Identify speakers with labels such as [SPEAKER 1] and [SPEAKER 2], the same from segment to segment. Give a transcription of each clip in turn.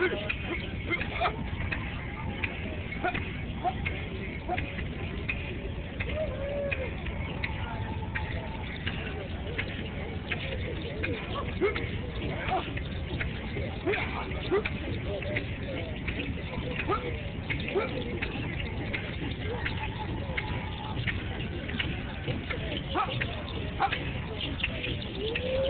[SPEAKER 1] Ha!
[SPEAKER 2] Ha!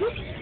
[SPEAKER 3] Whoop!